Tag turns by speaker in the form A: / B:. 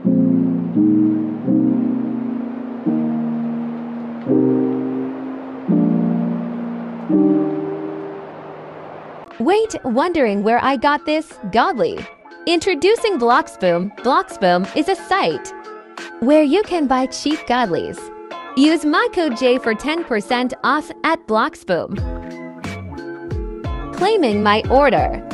A: Wait, wondering where I got this? Godly. Introducing Bloxboom. Bloxboom is a site where you can buy cheap godlies. Use my code jay for 10% off at Bloxboom. Claiming my order.